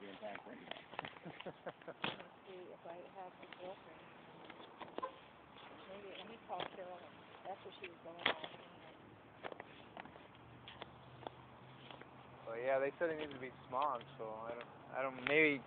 the entire thing. Let's see if I have the girlfriend. Maybe, let me call Carolyn. That's what she was going on. Well, yeah, they said it needed to be smog, so I don't, I don't, maybe